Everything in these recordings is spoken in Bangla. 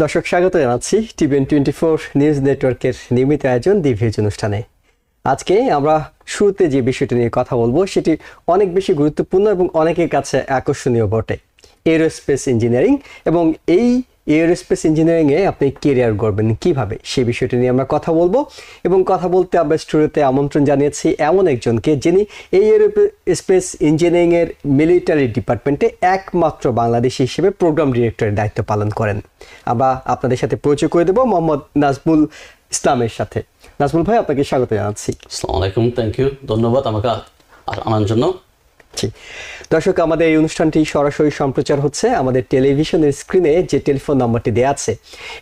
দর্শক স্বাগত জানাচ্ছি টিভেন টোয়েন্টি ফোর নিউজ নেটওয়ার্কের নিয়মিত আয়োজন দিভিজ অনুষ্ঠানে। আজকে আমরা শুরুতে যে বিষয়টি নিয়ে কথা বলব, সেটি অনেক বেশি গুরুত্বপূর্ণ এবং অনেকের কাছে আকর্ষণীয় বটে। এরোস্পেস ইঞ্জিনিয়ারিং এবং এই এরোস্পেস ইঞ্জিনিয়ারিংয়ে আপনি কেরিয়ার গড়বেন। কীভাবে? সেই বিষয়টি নিয়ে আমরা কথা বলব এবং কথা বলতে আমরা স্টুডিওতে আমন্ত্রণ জানিয়েছি এমন একজনকে যিনি এই এরোস্পেস ইঞ্জিনিয়ারিংয়ের মিলিটারি ডিপার্টমেন্টে একমাত্র বাংলাদেশি হিসেবে প্রোগ্রাম ডিরেক্টরের দায়িত্ব পালন করেন। আমরা আপনাদের সাথে পরিচয় করে দেবো মোহাম্মদ নাজমুল ইসলামের সাথে। নাজমুল ভাই, আপনাকে স্বাগত জানাচ্ছি। আসসালামু আলাইকুম থ্যাংক ইউ ধন্যবাদ আমাকে আনার জন্য। দর্শক, আমাদের এই অনুষ্ঠানটি সরাসরি সম্প্রচার হচ্ছে আমাদের টেলিভিশনের স্ক্রিনে যে টেলিফোন নম্বরটি দেওয়া আছে,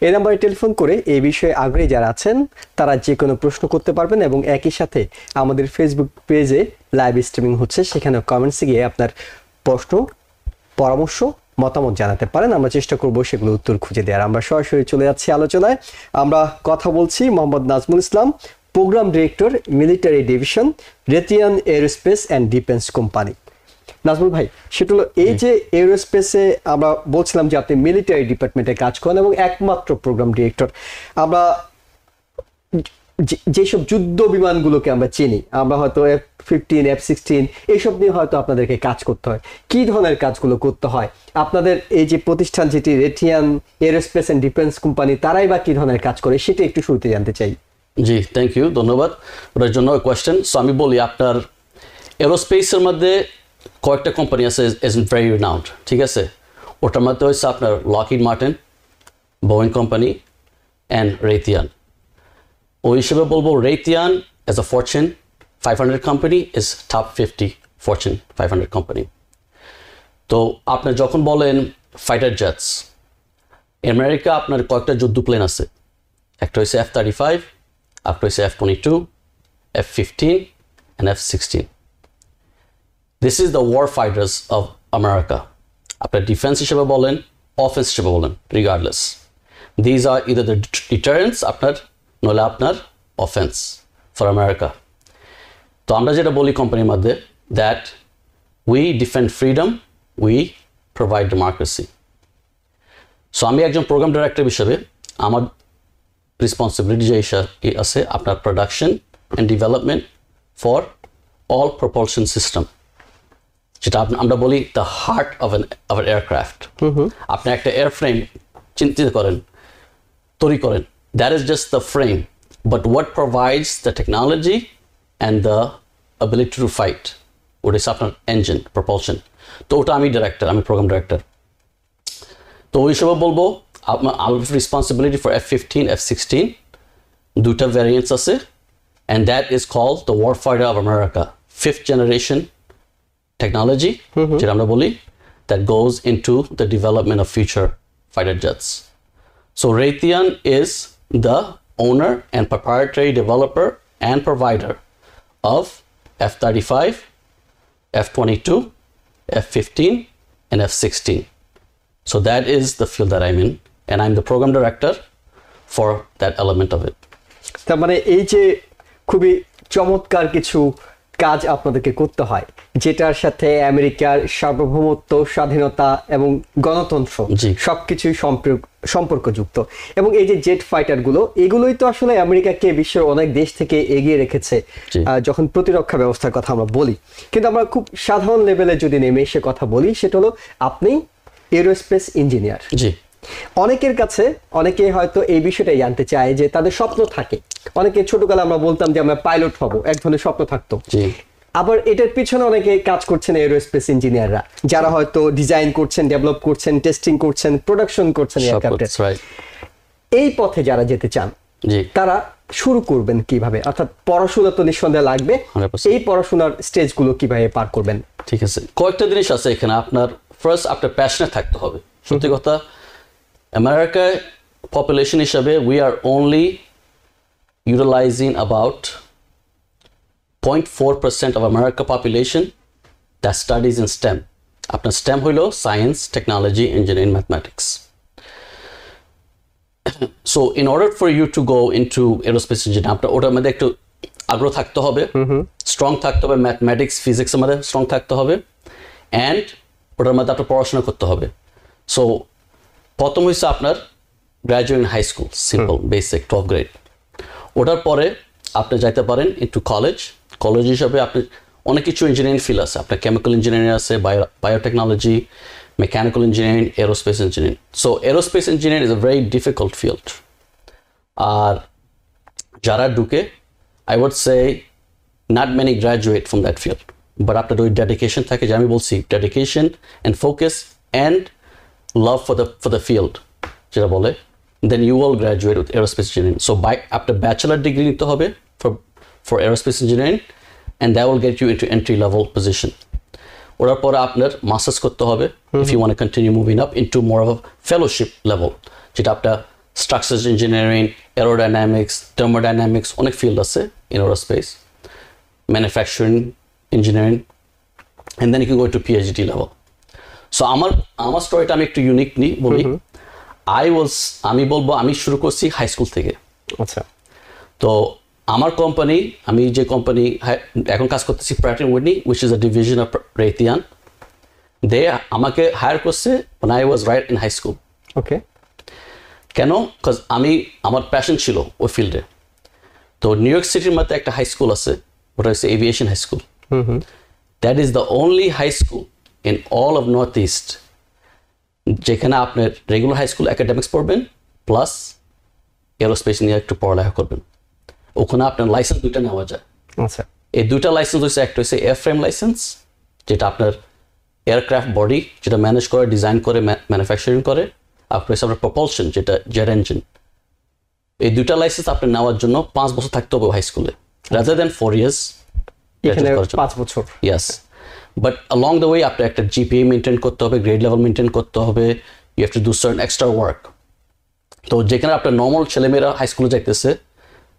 এই নম্বরে টেলিফোন করে এই বিষয়ে আগ্রহী যারা আছেন, তারা যে কোনো প্রশ্ন করতে পারবেন এবং একই সাথে আমাদের ফেসবুক পেজে লাইভ স্ট্রিমিং হচ্ছে। সেখানে কমেন্টসে গিয়ে আপনার প্রশ্ন, পরামর্শ, মতামত জানাতে পারেন। আমরা চেষ্টা করব সেগুলো উত্তর খুঁজে দেওয়ার। আমরা সরাসরি চলে যাচ্ছি আলোচনায়। আমরা কথা বলছি Mohammad Nazmul Islam programme director military division Raytheon aerospace and defence company Nazmul ভাই সেটা হলো এই যে এরোস্পেসে আমরা বলছিলাম যে আপনি মিলিটারি ডিপার্টমেন্টে কাজ করেন এবং একমাত্র প্রোগ্রাম ডিরেক্টর আমরা যেসব যুদ্ধ বিমানগুলোকে আমরা চিনি আমরা হয়তো এফ ফিফটিন এফ সিক্সটিন এইসব নিয়ে হয়তো আপনাদেরকে কাজ করতে হয়। কি ধরনের কাজগুলো করতে হয়? আপনাদের এই যে প্রতিষ্ঠান যেটি Raytheon aerospace and defence company তারাই বা কি ধরনের কাজ করে সেটা একটু শুরুতে জানতে চাই। জি থ্যাংক ইউ ধন্যবাদ। ওটার জন্য কোয়েশ্চেন সো আমি বলি আপনার এরোস্পেসের মধ্যে কয়েকটা কোম্পানি আছে ইজ ভেরি রিনাউন্ড ঠিক আছে? ওটার মধ্যে হচ্ছে আপনার Lockheed Martin Boeing company and Raytheon ওই হিসেবে বলব Raytheon as a Fortune five hundred company is top fifty Fortune five hundred company তো আপনি যখন বলেন ফাইটার জেটস আমেরিকা আপনার কয়েকটা যুদ্ধ প্লেন আছে। একটা হচ্ছে এফ থার্টি ফাইভ একটা হচ্ছে F twenty two F fifteen and F sixteen this is the war fighters of America আপনার ডিফেন্স হিসেবে বলেন অফেন্স হিসেবে বলেন regardless these are either the deterrence আপনার, নইলে আপনার অফেন্স ফর আমেরিকা তো আমরা যেটা বলি কোম্পানির মধ্যে that we defend freedom we provide democracy so আমি একজন প্রোগ্রাম ডিরেক্টর হিসেবে আমার রেসপন্সিবিলিটি যে আছে, আপনার production and development for all propulsion system যেটা আপ- আমরা বলি the heart of an of aircraft আপনি একটা এয়ারফ্রেম চিন্তিত করেন তৈরি করেন that is just the frame but what provides the technology and the ability to fight ওটা হচ্ছে আপনার এনজিন প্রপলশন তো ওটা আমি ডিরেক্টর আমি প্রোগ্রাম ডিরেক্টর তো ওই হিসেবে বলব আমার responsibility for F fifteen F sixteen দুটা ভ্যারিয়েন্টস আছে and that is call the war fighter of America fifth generation technology যেটা আমরা বলি that goes into the development of future fighter jets So Raytheon is the owner and proprietary developer and provider of F-35, F-22, F-15, and F-16. So that is the field that I'm in, and I'm the program director for that element of it. তার মানে এই যে খুবই চমৎকার কিছু কাজ আপনাদেরকে করতে হয় যেটার সাথে আমেরিকার সার্বভৌমত্ব স্বাধীনতা এবং গণতন্ত্র সবকিছুই সম্পর্ক সম্পর্কযুক্ত। এবং এই যে জেট ফাইটারগুলো এগুলোই তো আসলে আমেরিকাকে বিশ্বের অনেক দেশ থেকে এগিয়ে রেখেছে যখন প্রতিরক্ষা ব্যবস্থার কথা আমরা বলি। কিন্তু আমরা খুব সাধারণ লেভেলে যদি নেমে এসে কথা বলি সেটা হলো আপনি এরোস্পেস ইঞ্জিনিয়ার জি। অনেকের কাছে অনেকে হয়তো এই বিষয়টাই জানতে চায় যে তাদের স্বপ্ন থাকে। অনেকে ছোটকালে আমরা বলতাম যে আমরা পাইলট হব এক ধরনের স্বপ্ন থাকতো। আবার এটার পিছনে অনেকে কাজ করছেন এরোস্পেস ইঞ্জিনিয়াররা যারা হয়তো ডিজাইন করছেন ডেভেলপ করছেন টেস্টিং করছেন প্রোডাকশন করছেন এই পথে যারা যেতে চান তারা শুরু করবেন কীভাবে? অর্থাৎ পড়াশোনা তো নিঃসন্দেহে লাগবে। এই পড়াশোনার স্টেজগুলো কীভাবে পার করবেন? ঠিক আছে। কয়েকটা জিনিস আছে এখানে। আপনার ফার্স্ট আপনার প্যাশনে থাকতে হবে। সত্যি কথা আমেরিকায় পপুলেশন হিসাবে we are only utilising about point four percent of America population that studies in STEM আপনার স্টেম হইল science technology engineering mathematics so in order for you to go in to aerospace engineer আপনার ওটার মধ্যে একটু আগ্রহ থাকতে হবে স্ট্রং থাকতে হবে ম্যাথমেটিক্স ফিজিক্সের মধ্যে স্ট্রং থাকতে হবে অ্যান্ড ওটার মধ্যে আপনার পড়াশোনা করতে হবে। সো প্রথম হচ্ছে আপনার graduate high school simple basic top grade ওটার পরে আপনি যাইতে পারেন একটু কলেজ কলেজ হিসাবে আপনি অনেক কিছু ইঞ্জিনিয়ারিং ফিল্ড আছে। আপনার কেমিক্যাল ইঞ্জিনিয়ারিং আছে bio biotechnology mechanical engineering aerospace engineering so aerospace engineering is a very difficult field আর যারা ঢুকে I would say not many graduate from that field but আপনার ওই ডেডিকেশন থাকে যে আমি বলছি dedication and focus and love for the for the field যেটা বলে then you will graduate with aerospace engineering so by আপনার ব্যাচেলার ডিগ্রি নিতে হবে for for aerospace engineering and that will get you into entry level position ওটার পরে আপনার মাস্টার্স করতে হবে if you want continue moving up into more of fellowship level যেটা আপনার স্ট্রাকচার্স ইঞ্জিনিয়ারিং এরোডাইনামিক্স থার্মোডাইনামিক্স অনেক ফিল্ড আছে in aerospace manufacturing engineering and then you go to PhD level so আমার আমার স্টোরিটা আমি একটু ইউনিক নিই বলি। আই ওয়াজ আমি বলব আমি শুরু করছি হাই স্কুল থেকে। আচ্ছা। তো আমার কোম্পানি আমি যে কোম্পানি এখন কাজ করতেছি Pratt Whitney which is a division of Raytheon they আমাকে হায়ার করছে when I was right in high school okay কেন? বিকজ আমি আমার প্যাশন ছিল ওই ফিল্ডে তো নিউ ইয়র্ক সিটির মধ্যে একটা হাই স্কুল আছে ওটা হচ্ছে aviation high school that is the only high school in all of north east যেখানে আপনার রেগুলার হাই স্কুল একাডেমিক্স পড়বেন প্লাস এরোস্পেস নিয়ে একটু পড়ালেখা করবেন। ওখানে আপনার লাইসেন্স দুইটা নেওয়া যায়। আচ্ছা। এই দুইটা লাইসেন্স হচ্ছে একটা হচ্ছে এয়ার ফ্রেম লাইসেন্স যেটা আপনার এয়ারক্রাফট বডি যেটা ম্যানেজ করে ডিজাইন করে ম্যানুফ্যাকচারিং করে আপনার হচ্ছে আপনার প্রপলশন যেটা জেট ইঞ্জিন এই দুইটা লাইসেন্স আপনার নেওয়ার জন্য পাঁচ বছর থাকতে হবে হাই স্কুলে রাদার দেন ফোর ইয়ার্স পাঁচ বছর। Yes but along the way আপনার একটা জিপিএ মেনটেন করতে হবে গ্রেড লেভেল মেনটেন করতে হবে you have to do some extra work তো যেখানে আপনার নর্মাল ছেলেমেয়েরা হাই স্কুলে যাইতেছে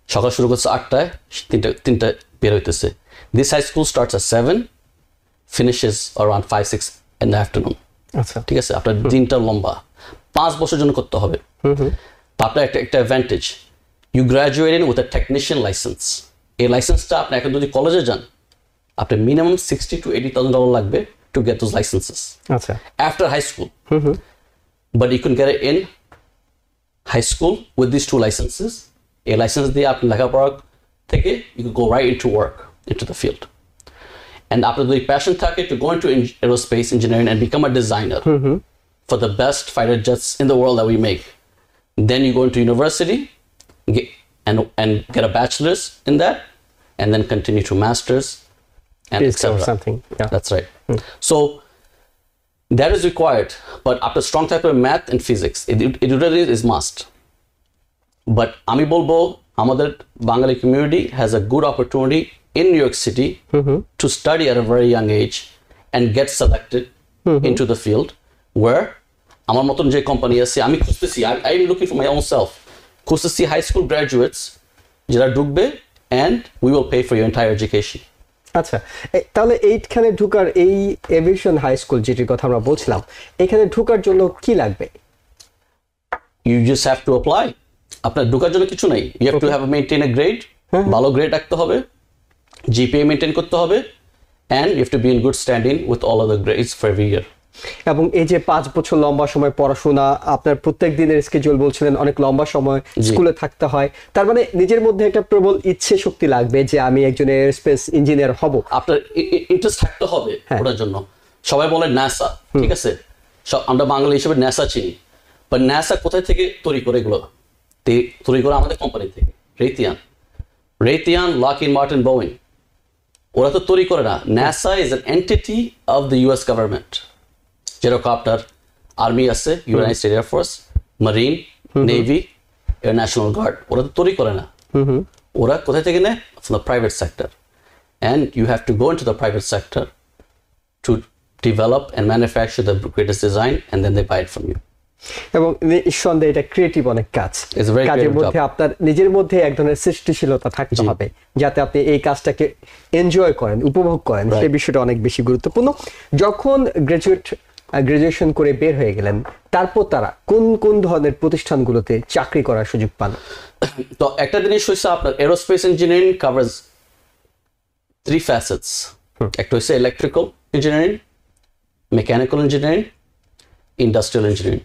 সকাল শুরু করছে আটটায় তিনটা তিনটা বের হইতেছে। This high school starts at seven finishes around five six in the afternoon আচ্ছা। ঠিক আছে? আপনার দিনটা লম্বা। পাঁচ বছর জন্য করতে হবে। তো আপনার একটা একটা advantage you graduate in with a technician licence এই লাইসেন্সটা আপনি এখন যদি কলেজে যান আপনার minimum sixty two eighty thousand dollar লাগবে টু গেট দোজ লাইসেন্সেস আচ্ছা after high school. But you can get it in high school with these two licenses. A license দিয়ে আপনি লেখাপড়া থেকে you can go right into work, into the field. And after the passion থাকে to go into en- aerospace engineering and become a designer for the best fighter jets in the world that we make. Then you go into university get, and, and get a bachelor's in that, and then continue to masters and PhD or etc. something, yeah. That's right. So that is required, but after strong type of math and physics, it, it, it really is must. But আমি বলবো আমাদের Bengali community has a good opportunity in New York City to study at a very young age and get selected into the field where আমার মতন যে কোম্পানি আছে আমি খুঁজতেছি I am looking for my own self খুঁজতেছি হাই স্কুল গ্রাজুয়েটস যারা ঢুকবে and we will pay for your entire education আচ্ছা তাহলে এইখানে ঢুকার এই এভিশন হাই স্কুল যেটির কথা আমরা বলছিলাম এখানে ঢুকার জন্য কি লাগবে? You just have to apply আপনার ঢুকার জন্য কিছু নাই। You have to have maintain A grade ভালো গ্রেড রাখতে হবে। জিপিএ মেইনটেইন করতে হবে। And you have to be in good standing with all other grades for every year এবং এই যে পাঁচ বছর লম্বা সময় পড়াশোনা আপনার প্রত্যেক দিনের স্কেজুয়াল বলছিলেন অনেক লম্বা সময় স্কুলে থাকতে হয়। তার মানে নিজের মধ্যে একটা প্রবল ইচ্ছে শক্তি লাগবে যে আমি একজন এয়ারস্পেস ইঞ্জিনিয়ার হব। আপনার ইন্টারেস্ট থাকতে হবে ওটার জন্য। সবাই বলে ন্যাসা ঠিক আছে? সব- আমরা বাঙালি হিসেবে ন্যাসা চিনি। বাট ন্যাসা কোথায় থেকে তৈরি করে এগুলো? তে- তৈরি করে আমাদের কোম্পানি থেকে Raytheon Raytheon Lockheed Martin Boeing ওরা তো তৈরি করে না। NASA is an entity of the US government যেরকম আপনার আর্মি আছে United State Air Force Marine Navy Air National Guard ওরা তো তৈরি করে না। ওরা কোথায় থেকে নেয়? From the private sector and you have to go into the private sector to develop and manufacture the greatest design and then they buy it from you. এবং নিঃসন্দেহে এটা ক্রিয়েটিভ অনেক কাজ। কাজের মধ্যে আপনার নিজের মধ্যে এক ধরনের সৃষ্টিশীলতা থাকতে হবে যাতে আপনি এই কাজটাকে এনজয় করেন উপভোগ করেন. সেই বিষয়টা অনেক বেশি গুরুত্বপূর্ণ। যখন গ্রাজুয়েট গ্রাজুয়েশন করে বের হয়ে গেলেন। তারপর তারা কোন কোন ধরনের প্রতিষ্ঠানগুলোতে চাকরি করার সুযোগ পান? তো একটা জিনিস হচ্ছে আপনার aerospace engineering covers three facets একটা হচ্ছে electrical engineering mechanical engineering industrial engineering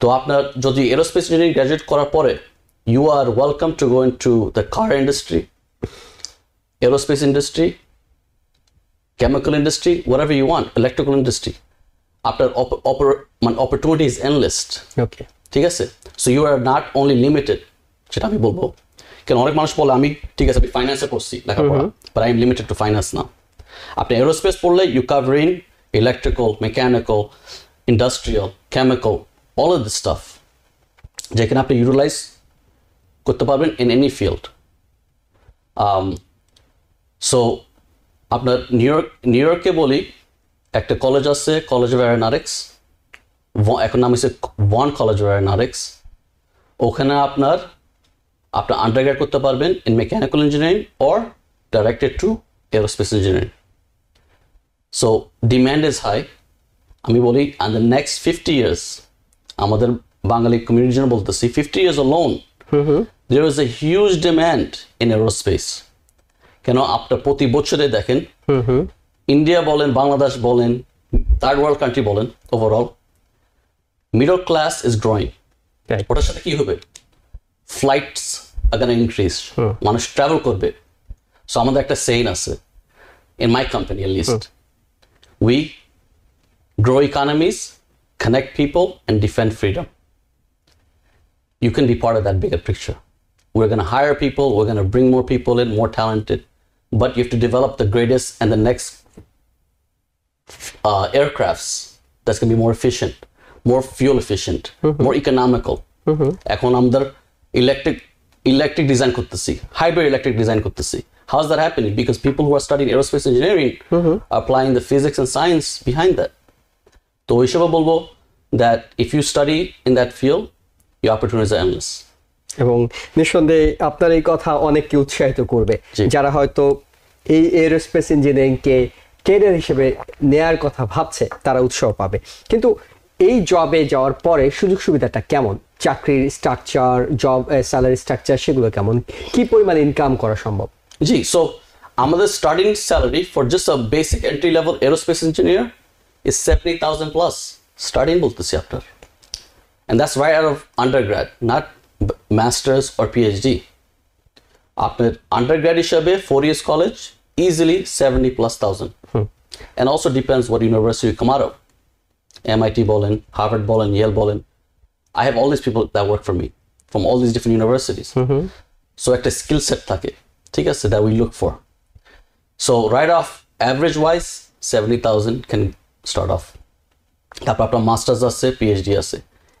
তো আপনার যদি এরোস্পেস ইঞ্জিনিয়ারিং গ্র্যাজুয়েট করার পরে you are welcome to go in to the car industry aerospace industry chemical industry, whatever you want, electrical industry. Oppor- মানে opportunity is endless. ওকে ঠিক আছে? So you are not only limited সেটা আমি বলব। কেন? অনেক মানুষ বলে আমি ঠিক আছে আমি ফাইন্যান্সে পড়ছি লেখাপড়া। But I am limited to finance না আপনি এরোস্পেস পড়লে you covering electrical mechanical industrial chemical all of this stuff যেখানে আপনি ইউটিলাইজ করতে পারবেন ইন এনি ফিল্ড সো আপনার নিউ ইয়র্ক নিউ ইয়র্কে বলি একটা কলেজ আছে কলেজ অফ অ্যারোনটিক্স এখন নাম হচ্ছে ওয়ান কলেজ অফ অ্যারোনটিক্স ওখানে আপনার আপনার আন্ডারগ্রেড করতে পারবেন in mechanical engineering or directed to aerospace engineering so demand is high আমি বলি and the next fifty years আমাদের বাঙালি কমিউনিটির জন্য বলতেছি fifty years alone there is a huge demand in aerospace কেন আপনার প্রতি বছরে দেখেন? ইন্ডিয়া বলেন বাংলাদেশ বলেন থার্ড ওয়ার্ল্ড কান্ট্রি বলেন overall middle class is growing. ওটার সাথে কি হবে? ফ্লাইটস আগান ইনক্রিজ মানুষ ট্রাভেল করবে। সো আমাদের একটা সেইন আছে in my company list we grow economies connect people and defend freedom you can be part of that bigger picture. We're going to hire people, we're going to bring more people in, more talented, but you have to develop the greatest and the next uh, aircrafts that's going to be more efficient, more fuel efficient, more economical. এখন আমাদের ইলেকট্রিক ইলেকট্রিক ডিজাইন করতেছি হাইব্রিড ইলেকট্রিক ডিজাইন করতেছি How is that happening? Because people who are studying aerospace engineering are applying the physics and science behind that. তো ওই হিসেবে বলবো that if you study in that field, your opportunities are endless. এবং নিঃসন্দেহে আপনার এই কথা অনেককে উৎসাহিত করবে যারা হয়তো এই এরোস্পেস ইঞ্জিনিয়ারিংকে ক্যারিয়ার হিসেবে নেয়ার কথা ভাবছে তারা উৎসাহ পাবে। কিন্তু এই জবে যাওয়ার পরে সুযোগ সুবিধাটা কেমন? চাকরির স্ট্রাকচার জব স্যালারি স্ট্রাকচার সেগুলো কেমন? কি পরিমাণ ইনকাম করা সম্ভব? জি সো আমাদের starting salary for just a basic entry level aerospace engineer is 70,000 plus starting বলতেছি আপনার। That's right out of undergrad not b- masters or PhD আপনার undergrad হিসাবে four years college easily 70 plus thousand and also depends what university you come out of MIT বলেন Harvard বলেন Yale বলেন I have all these people that work for me from all these different universities so একটা skill set থাকে ঠিক আছে that we look for so right off average wise 70000 can start off তারপর আপনার মাস্টার্স আছে পিএইচডি আছে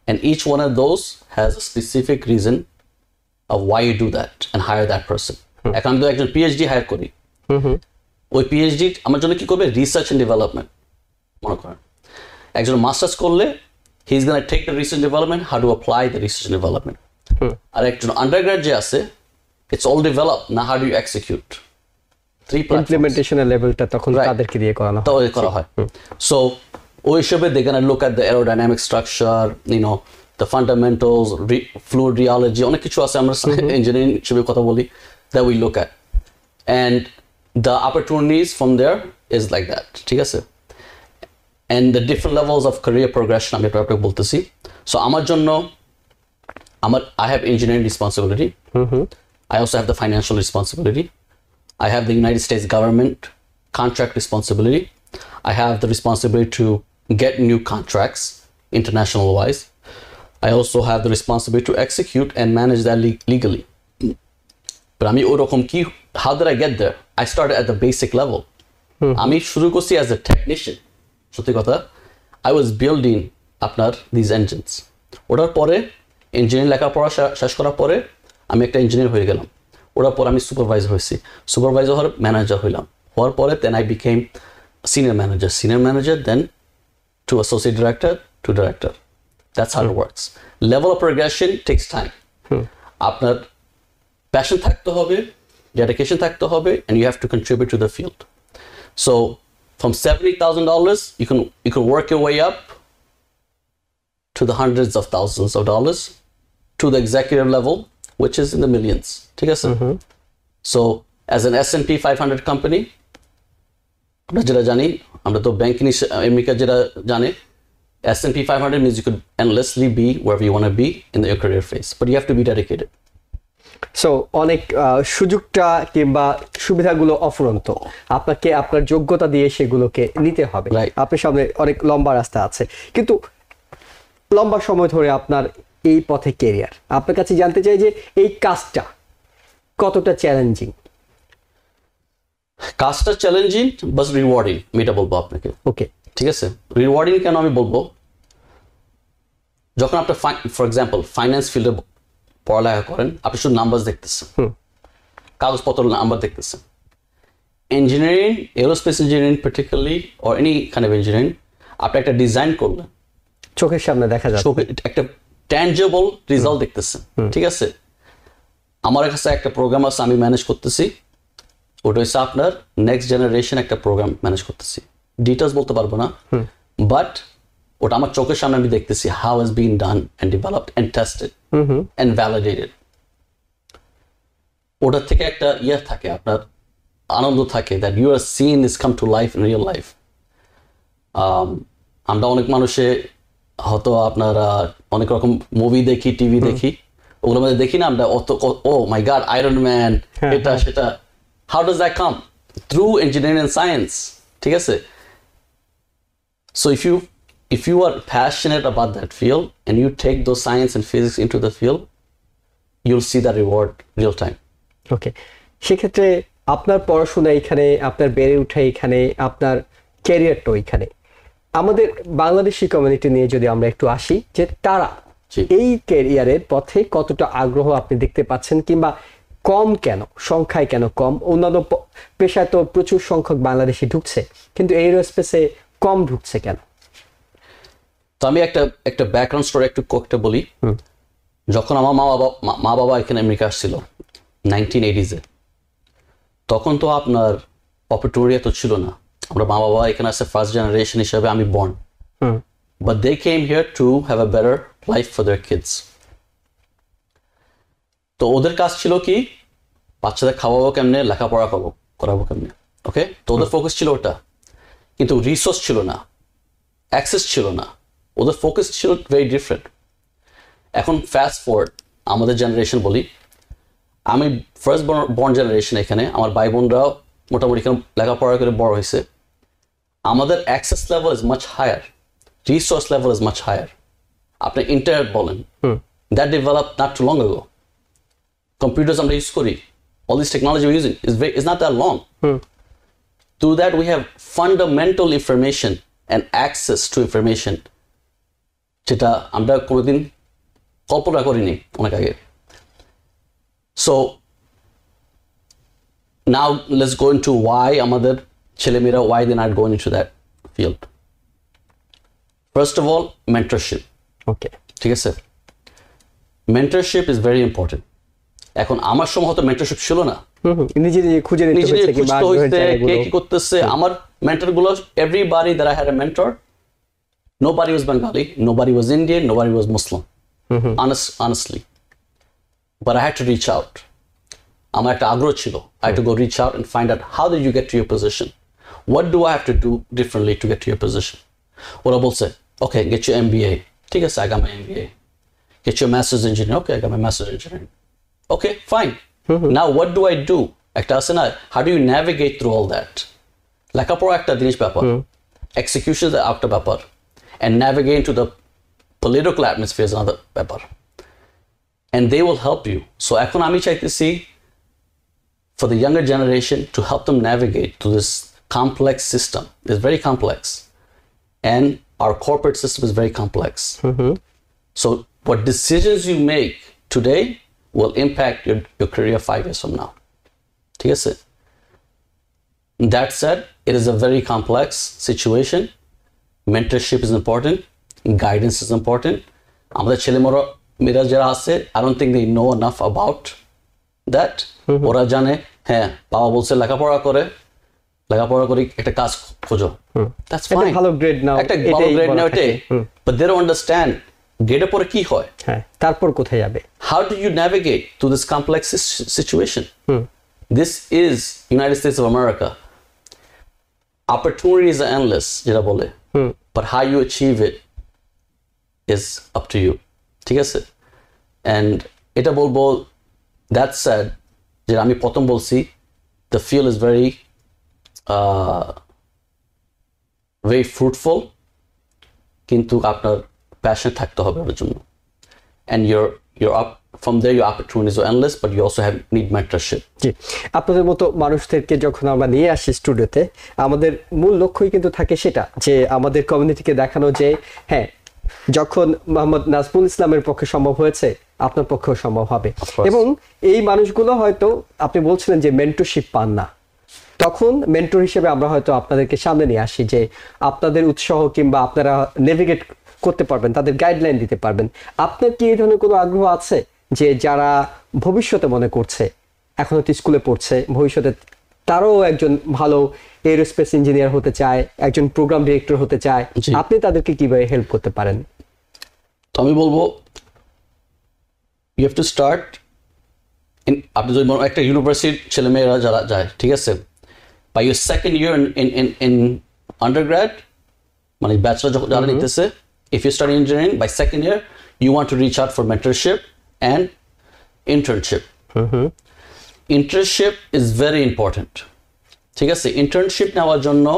and each one of those has a specific reason of why you do that and hire that person. এখন আমি তো একজন পিএইচডি হায়ার করি ওই পিএইচডি আমার জন্য কি করবে? রিসার্চ এন্ড ডেভেলপমেন্ট মনে করেন। একজন মাস্টার্স করলে he is gonna take the research development how to apply the research development আর একজন আন্ডারগ্রাড যে আছে ইটস অল ডেভেলপ না হাউ ডু এক্সিকিউট থ্রি ইমপ্লিমেন্টেশনের লেভেলটা তখন তাদেরকে দিয়ে করানো হয়। করা হয়। So ওই হিসেবে they can look at the aerodynamic structure you know the fundamentals fluid রিয়ালজি অনেক কিছু আছে আমরা ইঞ্জিনিয়ারিং হিসেবে কথা বলি that we look at and the opportunities from there is like that ঠিক আছে and the different levels of career progression আমি এটা আপনাকে বলতেছি সো আমার জন্য আমার I have engineering responsibility I also have the financial responsibility. I have the United States government contract responsibility. I have the responsibility to get new contracts international wise. I also have the responsibility to execute and manage that le- legally. But আমি ওরকম কি how did I get there? I started at the basic level. আমি শুরু করছি as a technician. সত্যি কথা I was building আপনার these engines. ওটার পরে ইঞ্জিনিয়ারিং লেখাপড়া শেষ করার পরে আমি একটা ইঞ্জিনিয়ার হয়ে গেলাম ওটার পর আমি সুপারভাইজার হয়েছি সুপারভাইজার হওয়ার ম্যানেজার হইলাম হওয়ার পরে then I became senior manager senior manager then to associate director to director. That's how it works. Level of progression takes time. আপনার প্যাশন থাকতে হবে ডেডিকেশন থাকতে হবে and you have to contribute to the field. So from $70,000 you can you can work your way up to the hundreds of thousands of dollars to the executive level which is in the millions. ঠিক আছে? So as an S&P 500 company আমরা যেটা জানি আমরা তো ব্যাংকিং আমেরিকা যেটা জানে S&P 500 means you could endlessly be wherever you want to be in your career phase, but you have to be dedicated. So অনেক সুযোগটা কিংবা সুবিধাগুলো অফুরন্ত। আপনাকে আপনার যোগ্যতা দিয়ে সেগুলোকে নিতে হবে. আপনার সামনে অনেক লম্বা রাস্তা আছে। কিন্তু লম্বা সময় ধরে আপনার এই পথে কেরিয়ার আপনার কাছে জানতে চাই যে এই কাজটা কতটা চ্যালেঞ্জিং কাজটা চ্যালেঞ্জিং বাস রিওয়ার্ডিং এটা বলব আপনাকে। ওকে ঠিক আছে? রিওয়ার্ডিং কেন আমি বলব? যখন আপনি ফর এক্সাম্পল ফাইন্যান্স ফিল্ডে পড়ালেখা করেন আপনি শুধু নাম্বার দেখতেছেন। কাগজপত্র নাম্বার দেখতেছেন। Engineering aerospace engineering particularly or any kind of engineering আপনি একটা ডিজাইন করলেন। চোখের সামনে দেখা যায় চোখে একটা ট্যাঞ্জেবল রেজাল্ট দেখতেছেন। ঠিক আছে? আমার কাছে একটা প্রোগ্রাম আছে আমি ম্যানেজ করতেছি। ওটা হচ্ছে আপনার নেক্সট জেনারেশন একটা প্রোগ্রাম ম্যানেজ করতেছি। ডিটেলস বলতে পারব না বাট ওটা আমার চোখের সামনে আমি দেখতেছি how has been done and developed and tested and validated ওটার থেকে একটা ইয়ে থাকে আপনার আনন্দ থাকে that you are seen this come to life in real life আমরা অনেক মানুষে হয়তো আপনার অনেক রকম মুভি দেখি টিভি দেখি ওগুলোর মধ্যে দেখি না আমরা অত oh my god iron man এটা সেটা। How does that come through engineering science ঠিক আছে? So if you if you are passionate about that field and you take those science and physics into the field you'll see that reward real time. Okay সেক্ষেত্রে আপনার পড়াশোনা এখানে আপনার বেড়ে ওঠা এখানে আপনার ক্যারিয়ারটাও এখানে আমাদের বাংলাদেশি কমিউনিটি নিয়ে যদি আমরা একটু আসি যে তারা। এই ক্যারিয়ারের পথে কতটা আগ্রহ আপনি দেখতে পাচ্ছেন কিংবা কম কেন? সংখ্যায় কেন কম? অন্যান্য পেশায় তো প্রচুর সংখ্যক বাংলাদেশি ঢুকছে কিন্তু এরোস্পেসে কম ঢুকছে কেন? তো আমি একটা একটা ব্যাকগ্রাউন্ড স্টোরি একটু একটা বলি। যখন আমার মা বাবা মা- বাবা এখানে আমেরিকা আসছিল নাইনটিন এইটিজে তখন তো আপনার অপরচুনিটি তো ছিল না। আমরা মা বাবা এখানে আসছে ফার্স্ট জেনারেশন হিসাবে আমি born but they came here to have a better life for their kids তো ওদের কাজ ছিল কি বাচ্চাদের খাওয়াবো কেমনে? লেখাপড়া করব করাবো কেমনে? ওকে তো ওদের ফোকাস ছিল ওটা। কিন্তু রিসোর্স ছিল না। অ্যাক্সেস ছিল না। ওদের ফোকাস ছিল ভেরি ডিফারেন্ট এখন ফাস্ট ফরওয়ার্ড আমাদের জেনারেশন বলি। আমি ফার্স্ট বর্ন জেনারেশন এখানে আমার ভাই বোনরাও মোটামুটি এখানে লেখাপড়া করে বড় হয়েছে। আমাদের access level is much higher resource level is much higher আপনি ইন্টারনেট বলেন। That develop not to long ago computers আমরা ইউজ করি। All this technology using is is not that long through that we have fundamental information and access to information. যেটা আমরা কোনোদিন কল্পনা করিনি অনেক আগে। So now let's go in to why আমাদের ছেলেমেয়েরা why they not going into that field first of all mentorship okay ঠিক আছে? মেন্টরশিপ ইজ ভেরি ইম্পর্টেন্ট এখন আমার সময় হয়তো মেন্টরশিপ ছিল না নিজে নিজে খুঁজে নিজে নিজে খুঁজতে আগ্রহের কে কি করতেছে আমার মেন্টরগুলো everybody that I had a mentor was bengali nobody was indian nobody was muslim honest honestly but i had to reach out আমার একটা আগ্রহ ছিল had to go reach out and find out how did you get to your position what do i have to do differently to get to your position ওরা বলছে okay get your mba ঠিক আছে i got my mba get your master's engineering okay i got my master's engineering okay fine now what do i do একটা আছে না how do you navigate through all that লেখাপড়া একটা জিনিস ব্যাপার execution একটা ব্যাপার and navigate into the political atmosphere is another ব্যাপার and they will help you so এখন আমি চাইতেছি for the younger generation to help them navigate to this complex system it's very complex and our corporate system is very complex so what decisions you make today will impact your, your career five years from now ঠিক আছে that said it is a very complex situation mentorship is important guidance is important আমাদের মেয়েরা মেয়েরা যারা আছে I don't think they know enough about that ওরা জানে হ্যাঁ বাবা বলছে লেখাপড়া করে লেখাপড়া করে একটা কাজ খোঁজো দ্যাটস একটা ফাইন ভালো grade নাও, একটা ভালো গ্রেড নাও। এটাই বাট দে ডোন্ট আন্ডারস্ট্যান্ড গ্রেডের পরে কি হয় হ্যাঁ তারপর কোথায় যাবে how do you navigate through this complex sis- situation? This is United States of America. Opportunities endless, যেটা বলে. But how you achieve it is up to you ঠিক আছে অ্যান্ড এটা বলব দ্যাট স্যাড যে আমি প্রথম বলছি the field is very very fruitful কিন্তু আপনার প্যাশন থাকতে হবে ওর জন্য। And your your up from there your opportunities are endless but you also have need mentorship জি। আপনাদের মতো মানুষদেরকে যখন আমরা নিয়ে আসি স্টুডিওতে আমাদের মূল লক্ষ্যই কিন্তু থাকে সেটা যে আমাদের কমিউনিটিকে দেখানো যে হ্যাঁ যখন মোহাম্মদ নাজমুল ইসলামের পক্ষে সম্ভব হয়েছে আপনার পক্ষেও সম্ভব হবে. এবং এই মানুষগুলো হয়তো আপনি বলছিলেন যে মেন্টরশিপ পান না। তখন মেন্টর হিসেবে আমরা হয়তো আপনাদেরকে সামনে নিয়ে আসি যে আপনাদের উৎসাহ কিংবা আপনারা নেভিগেট করতে পারবেন তাদের গাইডলাইন দিতে পারবেন। আপনার কি এই ধরনের কোনো আগ্রহ আছে যে যারা ভবিষ্যতে মনে করছে এখনও তো স্কুলে পড়ছে ভবিষ্যতে তারাও একজন ভালো এরোস্পেস ইঞ্জিনিয়ার হতে চায় একজন প্রোগ্রাম ডিরেক্টর হতে চায় আপনি তাদেরকে কীভাবে হেল্প করতে পারেন? তো আমি বলব you have to start in আপনি যদি একটা ইউনিভার্সিটির ছেলেমেয়েরা যারা যায় ঠিক আছে? By your second year in in in undergrad মানে ব্যাচেলার যখন যারা নিতেছে if you study engineering by second year you want to reach out for mentorship and internship internship is very important ঠিক আছে ইন্টার্নশিপ নেওয়ার জন্য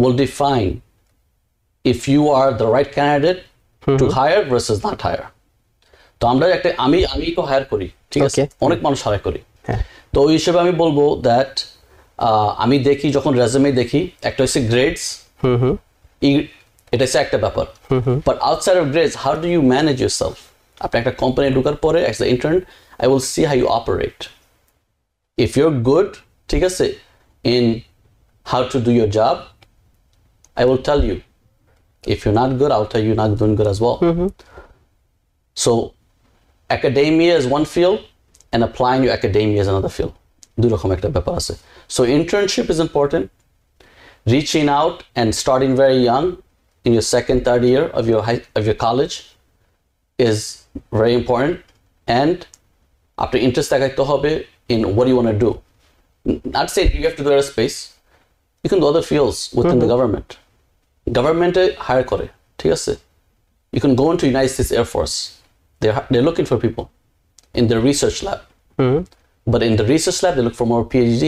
will define if you are the right candidate mm-hmm. to hire versus not hire. তো আমরা একটা আমি আমি তো হায়ার করি ঠিক আছে. অনেক মানুষ হায়ার করি। হ্যাঁ। তো ওই হিসেবে আমি বলব দ্যাট আমি দেখি যখন রেজুমে দেখি একটা হচ্ছে গ্রেডস এটা হচ্ছে একটা ব্যাপার but outside of grades how do you manage yourself আপনি একটা কোম্পানি ঢোকার পরে as the intern I will see how you operate if you're good ঠিক আছে in how to do your job I will tell you if you're not good I'll tell you you're not doing good as well so academia is one field and applying your academia is another field দুই রকম একটা ব্যাপার আছে so internship is important reaching out and starting very young in your second third year of your high, of your college is very important and after interest দেখাইতে হবে in what you want to do. N- Not saying you have to do aerospace. You can do other fields within the government. Government hire করে ঠিক আছে You can go into United States Air Force. They're, they're looking for people in their research lab. But in the research lab, they look for more PhD,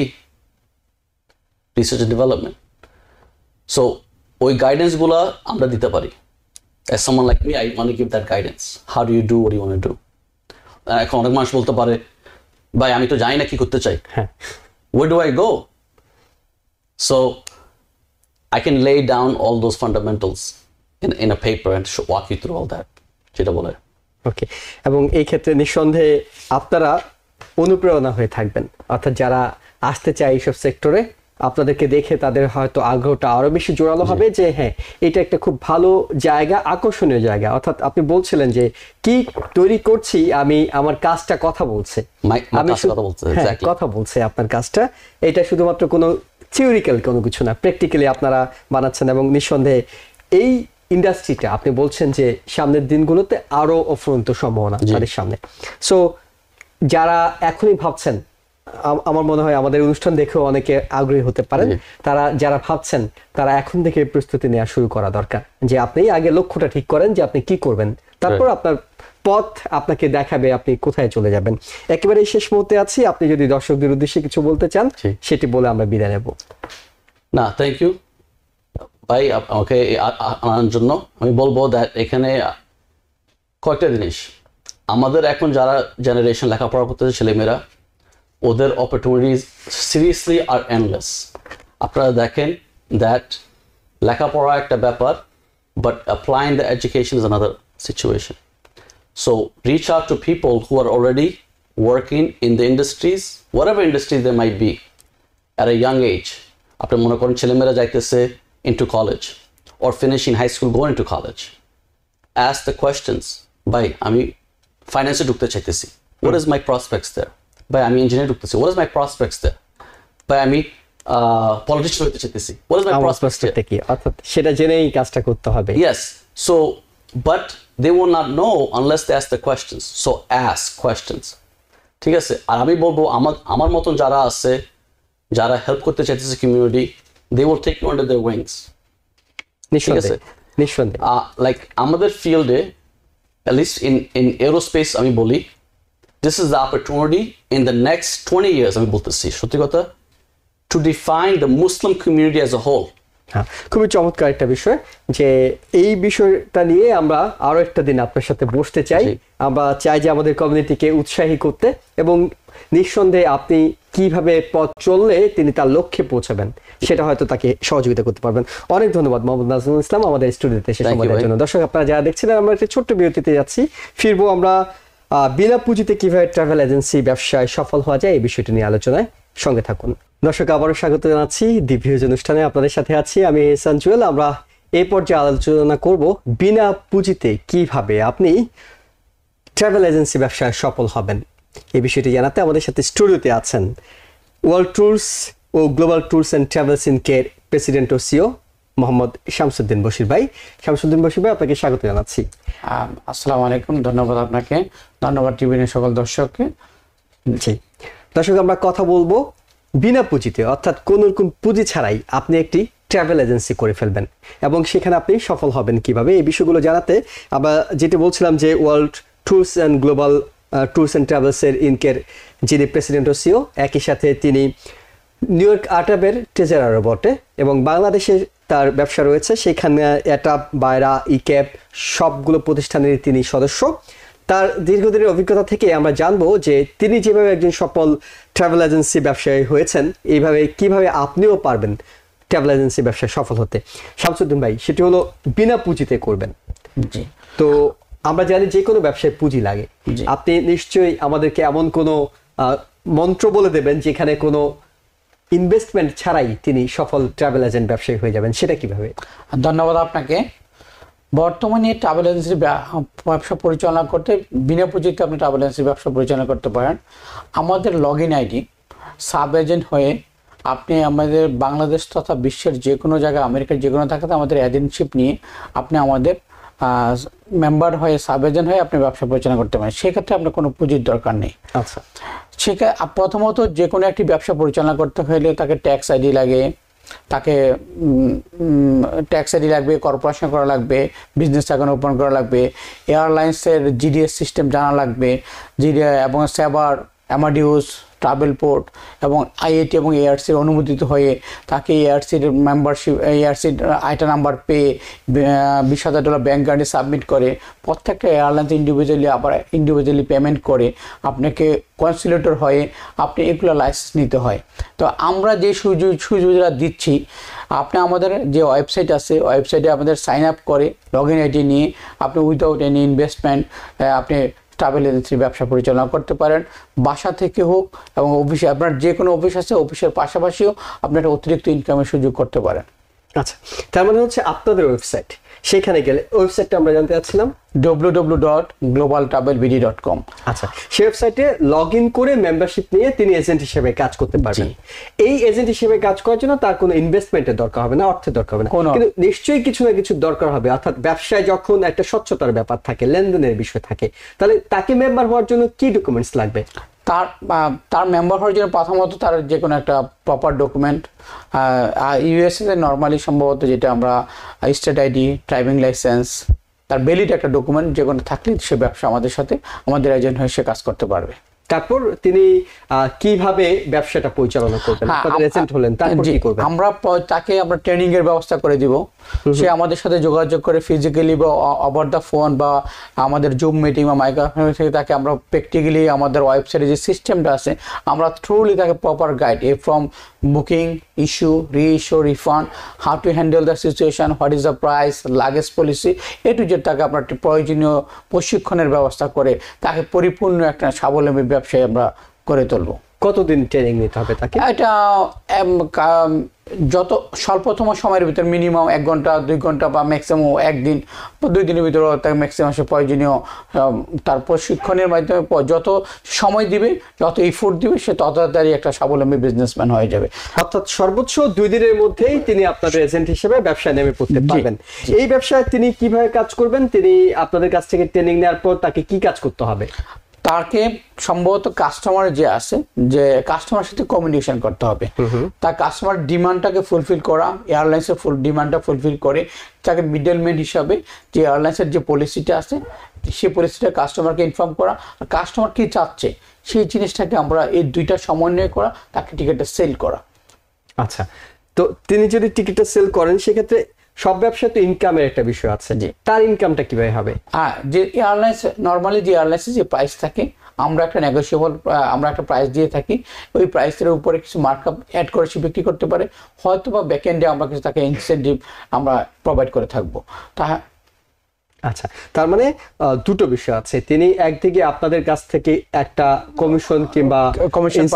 research and development. So ওই গাইডেন্সগুলো আমরা দিতে পারি। সমান like me guidance how you do where you want do এখন অনেক মানুষ বলতে পারে ভাই আমি তো জানি কি করতে চাই। হ্যাঁ। Way do I go so I can lay down all those fundamentals in that যেটা বলে। ওকে এবং এই নিঃসন্দেহে আপনারা অনুপ্রেরণা হয়ে থাকবেন। অর্থাৎ যারা আসতে চায় এইসব সেক্টরে আপনাদেরকে দেখে তাদের হয়তো আগ্রহটা আরও বেশি জোরালো হবে যে হ্যাঁ এটা একটা খুব ভালো জায়গা আকর্ষণীয় জায়গা। অর্থাৎ আপনি বলছিলেন যে কি তৈরি করছি আমি আমার কাজটা কথা বলছে? আমি কথা বলছে, হ্যাঁ. কথা বলছে আপনার কাজটা। এটা শুধুমাত্র কোনো থিওরিক্যাল কোনো কিছু না প্র্যাকটিক্যালি আপনারা বানাচ্ছেন এবং নিঃসন্দেহে এই ইন্ডাস্ট্রিটা আপনি বলছেন যে সামনের দিনগুলোতে আরও অফুরন্ত সম্ভাবনা। তাদের সামনে। সো যারা এখনই ভাবছেন আমার মনে হয় আমাদের অনুষ্ঠান দেখেও অনেকে আগ্রহী হতে পারেন। তারা যারা ভাবছেন তারা এখন থেকে প্রস্তুতি নেওয়া শুরু করা দরকার। যে আপনি আগে লক্ষ্যটা ঠিক করেন যে আপনি কি করবেন। তারপর আপনার পথ আপনাকে দেখাবে আপনি কোথায় চলে যাবেন। একেবারে শেষ মুহূর্তে আছি। আপনি যদি দর্শকদের উদ্দেশ্যে কিছু বলতে চান সেটি বলে আমরা বিদায় নেব। না থ্যাংক ইউ ভাই আমাকে আনার জন্য আমি বলব দ্যাট এখানে কয়েকটা জিনিস। আমাদের এখন যারা জেনারেশন লেখাপড়া করতেছে ছেলেমেয়েরা ওদের অপরচুনিটিস সিরিয়াসলি আর এন্ডলেস আপনারা দেখেন দ্যাট লেখাপড়া একটা ব্যাপার but applying the education is another situation So reach out to people who are already working in the industries, whatever industries they might be, at a young age. আপনি মনে করেন ছেলেমেয়েরা যাইতেছে into college or finishing high school going to college. Ask the questions. ভাই আমি ফাইন্যান্সে ঢুকতে চাইতেছি what is my prospects there? ভাই আমি ইঞ্জিনিয়ার ঢুকতেছি is my prospects there? ভাই আমি পলিটিক্স হইতে চাইতেছি is my আমার prospects কি অর্থাৎ সেটা জেনেই কাজটা করতে হবে Yes. So, but they will not know unless they ask the questions. So ask questions. ঠিক আছে আর আমি বলব আমার আমার মতন যারা আছে যারা হেল্প করতে চাইতেছে community they will take you under their wings ঠিক আছে নিঃসন্দেহে লাইক আমাদের ফিল্ডে লিস্ট ইন ইন এরোস্পেস আমি বলি this is the opportunity in the next twenty years আমি বলতেছি সত্যি কথা to define the Muslim community as a whole হ্যাঁ খুবই চমৎকার একটা বিষয় যে এই বিষয়টা নিয়ে আমরা আরও একটা দিন আপনার সাথে বসতে চাই। আমরা চাই যে আমাদের কমিউনিটিকে উৎসাহী করতে এবং নিঃসন্দেহে আপনি কীভাবে পথ চললে তিনি তার লক্ষ্যে পৌঁছাবেন সেটা হয়তো তাকে সহযোগিতা করতে পারবেন। অনেক ধন্যবাদ মোহাম্মদ নাজমুল ইসলাম আমাদের স্টুডিওতে এসে সময় জন্য। দর্শক আপনারা যারা দেখছিলেন আমরা একটা ছোট্ট বিরতিতে যাচ্ছি। ফিরবো আমরা বিনা পুঁজিতে কীভাবে ট্রাভেল এজেন্সি ব্যবসায় সফল হওয়া যায়, এই বিষয়টি নিয়ে আলোচনায় সঙ্গে থাকুন। দর্শক, আবারও স্বাগত জানাচ্ছি দিভিউজ অনুষ্ঠানে আপনাদের সাথে আছি আমি এহসান জুয়েল। আমরা এই পর্যায়ে আলোচনা করব বিনা পুঁজিতে কীভাবে আপনি ট্রাভেল এজেন্সি ব্যবসায় সফল হবেন। এই বিষয়টি জানাতে আমাদের সাথে স্টুডিওতে আছেন ওয়ার্ল্ড ট্যুরস ও Global Tours and Travels in কেয়ার প্রেসিডেন্ট ও সিও মোহাম্মদ শামসুদ্দিন বশির ভাই। শামসুদ্দিন বশির ভাই আপনাকে স্বাগত জানাচ্ছি। আসসালামু আলাইকুম ধন্যবাদ আপনাকে। ধন্যবাদ টিভির সকল দর্শককে। জি। দর্শক আমরা কথা বলব বিনা পুঁজিতে অর্থাৎ কোন রকম পুঁজি ছাড়াই আপনি একটি ট্রাভেল এজেন্সি করে ফেলবেন এবং সেখানে আপনি সফল হবেন কীভাবে? এই বিষয়গুলো জানাতে আমরা যেটি বলছিলাম যে World Tours and Global Tours and ট্রাভেলসের ইনকের যিনি প্রেসিডেন্ট ও সিও একই সাথে তিনি নিউ ইয়র্ক আর্টাবের ট্রেজারারও বটে এবং বাংলাদেশে তার ব্যবসা রয়েছে সেখানে অ্যাটাপ বাইরা ইক্যাপ সবগুলো প্রতিষ্ঠানের তিনি সদস্য। তার দীর্ঘদিনের অভিজ্ঞতা থেকে আমরা জানব যে তিনি যেভাবে একজন সফল ট্রাভেল এজেন্সি ব্যবসায়ী হয়েছেন এইভাবে কীভাবে আপনিও পারবেন ট্রাভেল এজেন্সি ব্যবসায় সফল হতে। শামসুদ্দিন ভাই সেটি হলো বিনা পুঁজিতে করবেন। তো আমরা জানি যে কোনো ব্যবসায় পুঁজি লাগে। আপনি নিশ্চয়ই আমাদেরকে এমন কোনো মন্ত্র বলে দেবেন যেখানে কোনো ইনভেস্টমেন্ট ছাড়াই তিনি সফল ট্রাভেল এজেন্ট ব্যবসায়ী হয়ে যাবেন, সেটা কীভাবে? ধন্যবাদ আপনাকে। বর্তমানে ট্রাভেল এজেন্সির ব্যবসা পরিচালনা করতে, বিনা পুঁজিতে আপনি ট্রাভেল এজেন্সির ব্যবসা পরিচালনা করতে পারেন। আমাদের log in ID sub agent হয়ে আপনি আমাদের বাংলাদেশ তথা বিশ্বের যে কোনো জায়গায়, আমেরিকার যে কোনো থাকাতে আমাদের এজেন্টশিপ নিয়ে আপনি আমাদের মেম্বার হয়ে সাব এজেন্ট হয়ে আপনি ব্যবসা পরিচালনা করতে পারেন। সেক্ষেত্রে আপনার কোনো পুঁজির দরকার নেই। আচ্ছা সেখানে প্রথমত যে কোনো একটি ব্যবসা পরিচালনা করতে হলে তাকে ট্যাক্স আইডি লাগে তাকে ট্যাক্স আইডি লাগবে কর্পোরেশন করা লাগবে বিজনেস অ্যাকাউন্ট ওপেন করা লাগবে এয়ারলাইন্সের জিডিএস সিস্টেম জানা লাগবে জিডি এবং সেবার অ্যামাডিউস ট্রাভেল পোর্ট এবং আইআইটি এবং এআরসির অনুমোদিত হয়ে তাকে এআরসির মেম্বারশিপ এআরসির আইটা নাম্বার পেয়ে বিশ হাজার ডলার ব্যাঙ্ক গার্ডে সাবমিট করে। প্রত্যেকটা এয়ারলাইন্স ইন্ডিভিজুয়ালি আবার ইন্ডিভিজুয়ালি পেমেন্ট করে। আপনাকে কনসুলেটর হয়ে আপনি এগুলো লাইসেন্স নিতে হয়। তো আমরা যে সুযোগ সুযোগটা দিচ্ছি, আপনি আমাদের যে ওয়েবসাইট আছে ওয়েবসাইটে আমাদের সাইন আপ করে লগ ইন আইডি নিয়ে, আপনি উইদাউট এনি ইনভেস্টমেন্ট আপনি ট্রাভেল এজেন্সির ব্যবসা পরিচালনা করতে পারেন। বাসা থেকে হোক এবং অফিসে আপনার যে কোনো অফিস আছে অফিসের পাশাপাশিও আপনি একটা অতিরিক্ত ইনকামের সুযোগ করতে পারেন। আচ্ছা তার মানে হচ্ছে আপনাদের ওয়েবসাইট সেখানে গেলে ওয়েবসাইটটা আমরা জানতে চাচ্ছিলাম W W dot global travel BD dot com আচ্ছা। সেই ওয়েবসাইটে লগ ইন করে মেম্বারশিপ নিয়ে তিনি এজেন্ট হিসেবে কাজ করতে পারবেন। এই এজেন্ট হিসেবে কাজ করার জন্য তার কোনো ইনভেস্টমেন্টের দরকার হবে না অর্থের দরকার হবে না। কোনো- কিন্তু নিশ্চয়ই কিছু না কিছু দরকার হবে। অর্থাৎ ব্যবসায় যখন একটা স্বচ্ছতার ব্যাপার থাকে লেনদেনের বিষয় থাকে তাহলে তাকে মেম্বার হওয়ার জন্য কি ডকুমেন্টস লাগবে? তার তার মেম্বার হওয়ার জন্য প্রথমত তার যে কোনো একটা প্রপার ডকুমেন্ট ইউএসএ নর্মালি সম্ভবত যেটা আমরা স্টেট আইডি ড্রাইভিং লাইসেন্স তার বেলিড একটা ডকুমেন্ট যে কোনো থাকলে সে ব্যবসা আমাদের সাথে আমাদের এজেন্ট হয়ে সে কাজ করতে পারবে। তারপর তিনি কীভাবে ব্যবসাটা পরিচালনা করবেন? হ্যাঁ, এজেন্ট হলেন? তারপর কি করবেন? আমরা তাকে আমরা ট্রেনিং এর ব্যবস্থা করে দিব। সে আমাদের সাথে যোগাযোগ করে ফিজিক্যালি বা ওভার দ্য ফোন বা আমাদের জুম মিটিং বা মাইক্রোফোন থেকে তাকে আমরা প্র্যাকটিক্যালি আমাদের ওয়েবসাইটে যে সিস্টেমটা আছে আমরা থ্রুলি তাকে proper guide A from booking issue reissue refund how to handle the situation what is the price luggage policy A to Z তাকে আমরা একটি প্রয়োজনীয় প্রশিক্ষণের ব্যবস্থা করে তাকে পরিপূর্ণ একটা স্বাবলম্বী ব্যবসায়ী আমরা করে তুলবো। কতদিন ট্রেনিং নিতে হবে তাকে? এটা যত স্বল্পতম সময়ের ভিতর মিনিমাম এক ঘণ্টা দুই ঘণ্টা বা ম্যাক্সিমাম একদিন বা দুই দিনের ভিতরে তার ম্যাক্সিমাম সে প্রয়োজনীয় তার প্রশিক্ষণের মাধ্যমে যত সময় দিবে যত ইফোর্ট দিবে সে তত তাড়াতাড়ি একটা স্বাবলম্বী বিজনেসম্যান হয়ে যাবে। অর্থাৎ সর্বোচ্চ দুই দিনের মধ্যেই তিনি আপনাদের এজেন্ট হিসেবে ব্যবসায় নেমে পড়তে পারবেন। এই ব্যবসায় তিনি কীভাবে কাজ করবেন? তিনি আপনাদের কাছ থেকে ট্রেনিং নেওয়ার পর তাকে কি কাজ করতে হবে? তাকে সম্ভবত কাস্টমার যে আছে যে কাস্টমার সাথে কমিউনিকেশন করতে হবে। তার কাস্টমার ডিমান্ডটাকে ফুলফিল করা এয়ারলাইন্সের ফুল ডিমান্ডটা ফুলফিল করে তাকে মিডলম্যান হিসাবে যে এয়ারলাইন্সের যে পলিসিটা আছে সেই পলিসিটা কাস্টমারকে ইনফর্ম করা। আর কাস্টমার কি চাচ্ছে সেই জিনিসটাকে আমরা এই দুইটা সমন্বয় করা তাকে টিকিটটা সেল করা। আচ্ছা তো তিনি যদি টিকিটটা সেল করেন সেক্ষেত্রে সব ব্যবসায় তো ইনকামের একটা বিষয় আছে। জি। তার ইনকামটা কীভাবে হবে? হ্যাঁ যে এয়ারলাইন্স নর্মালি যে এয়ারলাইন্সের যে প্রাইস থাকে আমরা একটা নেগোসিয়েবল আমরা একটা প্রাইস দিয়ে থাকি। ওই প্রাইসের উপরে কিছু মার্কআপ অ্যাড করে সে বিক্রি করতে পারে। হয়তো বা ব্যাকএন্ডে আমরা কিছু তাকে ইনসেন্টিভ আমরা প্রোভাইড করে থাকব। তা আচ্ছা তার মানে দুটো বিষয় আছে তিনি একদিকে আপনাদের কাছ থেকে একটা কমিশন কিংবা কমিশন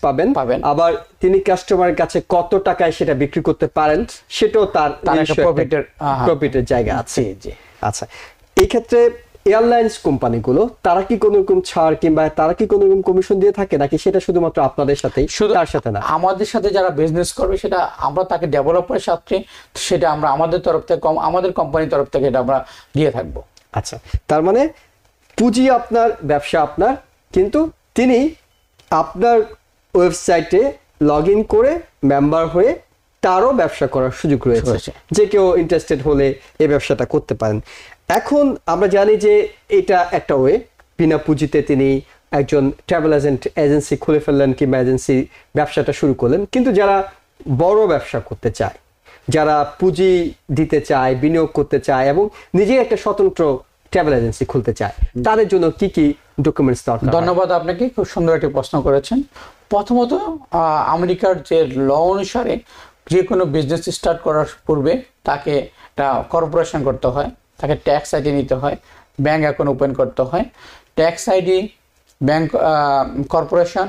পাবেন। পাবেন। আবার তিনি কাস্টমারের কাছে কত টাকায় সেটা বিক্রি করতে পারেন সেটাও তার আহা। প্রফিটের জায়গা আছে আচ্ছা এই ক্ষেত্রে এয়ারলাইন্স কোম্পানিগুলো তারা কি কোনো রকম ছাড় কিংবা তারা কি কোনো রকম কমিশন দিয়ে থাকে নাকি সেটা শুধুমাত্র আপনাদের সাথে শুধু তার সাথে না? আমাদের সাথে যারা বিজনেস করবে সেটা আমরা তাকে ডেভেলপারের সাথে সেটা আমরা আমাদের তরফ থেকে কম আমাদের কোম্পানির তরফ থেকে এটা আমরা দিয়ে থাকব। আচ্ছা তার মানে পুঁজি আপনার ব্যবসা আপনার কিন্তু তিনি আপনার ওয়েবসাইটে লগ ইন করে মেম্বার হয়ে তারও ব্যবসা করার সুযোগ রয়েছে। রয়েছে। যে কেউ ইন্টারেস্টেড হলে এই ব্যবসাটা করতে পারেন। এখন আমরা জানি যে এটা একটা ওয়ে। বিনা পুঁজিতে তিনি একজন ট্রাভেল এজেন্ট এজেন্সি খুলে ফেললেন কিংবা এজেন্সি ব্যবসাটা শুরু করলেন। কিন্তু যারা বড় ব্যবসা করতে চায় যারা পুঁজি দিতে চায় বিনিয়োগ করতে চায় এবং নিজে একটা স্বতন্ত্র ট্রাভেল এজেন্সি খুলতে চায় তাদের জন্য কি কি ডকুমেন্টস দরকার ধন্যবাদ আপনাকে খুব সুন্দর একটি প্রশ্ন করেছেন। প্রথমত আমেরিকার যে ল অনুসারে যে কোনো বিজনেস স্টার্ট করার পূর্বে তাকে একটা কর্পোরেশন করতে হয়। তাকে ট্যাক্স আইডি নিতে হয় ব্যাঙ্ক অ্যাকাউন্ট ওপেন করতে হয়। ট্যাক্স আইডি ব্যাংক কর্পোরেশন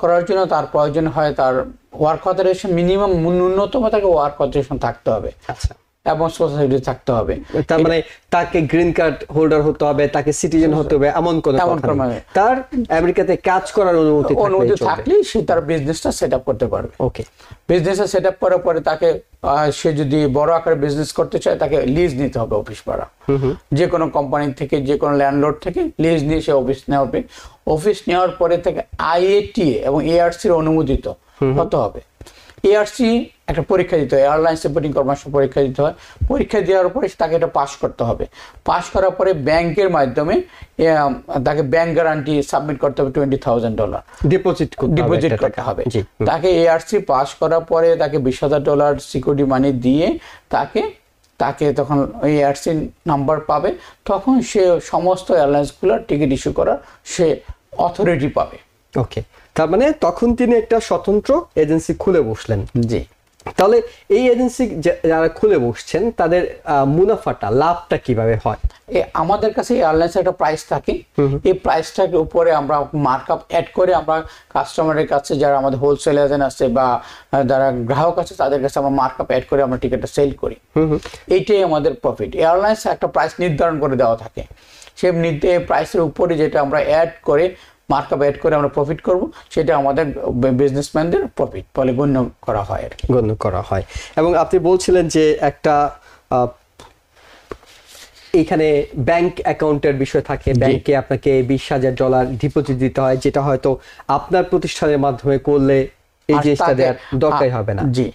করার জন্য তার প্রয়োজন হয় তার ওয়ার্ক অথরাইজেশন মিনিমাম ন্যূনতম তাকে ওয়ার্ক অথরাইজেশন থাকতে হবে। আচ্ছা। এবং সোসাইটি থাকতে হবে। তার মানে তাকে গ্রিন কার্ড হোল্ডার হতে হবে তাকে সিটিজেন হতে হবে এমন কোনো তার আমেরিকাতে কাজ করার অনুমতি অনুমতি থাকলেই সে তার বিজনেসটা সেট আপ করতে পারবে। ওকে। বিজনেসে সেট আপ করার পরে তাকে সে যদি বড় আকারে বিজনেস করতে চায় তাকে লিজ নিতে হবে অফিস ভাড়া। যে কোনো কোম্পানি থেকে যে কোনো ল্যান্ডলর্ড থেকে লিজ নিয়ে সে অফিস নেওয়া হবে। অফিস নেওয়ার পরে তাকে আইএটিএ এবং এআরসির অনুমোদিত হতে হবে। এআরসি একটা পরীক্ষা দিতে হয় এয়ারলাইন্স সেপারেটিং কর্মসূচি পরীক্ষা দিতে হয়। পরীক্ষা দেওয়ার পরে তাকে এটা পাস করতে হবে। পাস করার পরে ব্যাংকের মাধ্যমে তাকে ব্যাংক গ্যারান্টি সাবমিট করতে হবে twenty thousand dollar deposit deposit করতে হবে। তাকে এআরসি পাস করার পরে তাকে বিশ হাজার ডলার সিকিউরিটি মানি দিয়ে তাকে তাকে তখন ওই এআরসি নাম্বার পাবে। তখন সে সমস্ত এয়ারলাইন্সগুলোর টিকিট ইস্যু করার সে অথরিটি পাবে। ওকে তার মানে তখন তিনি একটা স্বতন্ত্র এজেন্সি খুলে বসলেন। জি। তাহলে এই এজেন্সি যারা খুলে বসছেন তাদের মুনাফাটা লাভটা কীভাবে হয়? আমাদের কাছে এয়ারলাইন্সের একটা প্রাইস থাকে। এই প্রাইসটার উপরে আমরা মার্কআপ অ্যাড করে আমরা কাস্টমারের কাছে যারা আমাদের হোলসেল এজেন্ট আছে বা যারা গ্রাহক আছে তাদের কাছে আমরা মার্কআপ অ্যাড করে আমরা টিকিটটা সেল করি। এইটাই আমাদের প্রফিট এয়ারলাইন্স একটা প্রাইস নির্ধারণ করে দেওয়া থাকে। সেই প্রাইসের উপরে যেটা আমরা অ্যাড করে মার্কআপ অ্যাড করে আমরা প্রফিট করব সেটা আমাদের বিজনেসম্যানদের প্রফিট বলে গণ্য করা হয় আর গণ্য করা হয়। এবং আপনি বলছিলেন যে একটা এখানে ব্যাংক অ্যাকাউন্টের বিষয় থাকে ব্যাংকে আপনাকে বিশ হাজার ডলার ডিপোজিট দিতে হয় যেটা হয়তো আপনার প্রতিষ্ঠানের মাধ্যমে করলে এই জিনিসটা দেওয়ার দরকারই হবে না। জি।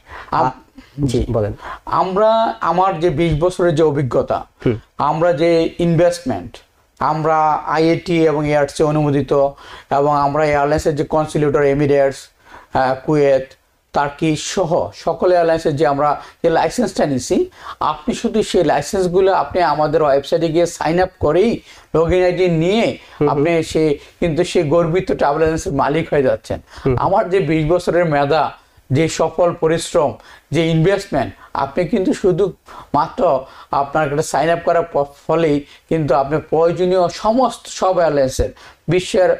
জি বলেন। আমরা আমার যে বিশ বছরের যে অভিজ্ঞতা আমরা যে ইনভেস্টমেন্ট আমরা আইআইটি এবং এয়ারসি অনুমোদিত এবং আমরা এয়ারলাইন্সের যে কনসিলিউটর এমিরেটস কুয়েত টার্কি সহ সকল এয়ারলাইন্সের যে আমরা যে লাইসেন্সটা নিছি আপনি শুধু সেই লাইসেন্সগুলো আপনি আমাদের ওয়েবসাইটে গিয়ে সাইন আপ করেই লগ ইন আইডি নিয়ে আপনি সে কিন্তু সে গর্বিত ট্রাভেল এজেন্সির মালিক হয়ে যাচ্ছেন। আমার যে বিশ বছরের মেধা যে সফল পরিশ্রম যে ইনভেস্টমেন্ট আপনি কিন্তু শুধু মাত্র আপনার একটা সাইন আপ করার ফলেই কিন্তু আপনি প্রয়োজনীয় সমস্ত সব এয়ারলাইন্সের বিশ্বের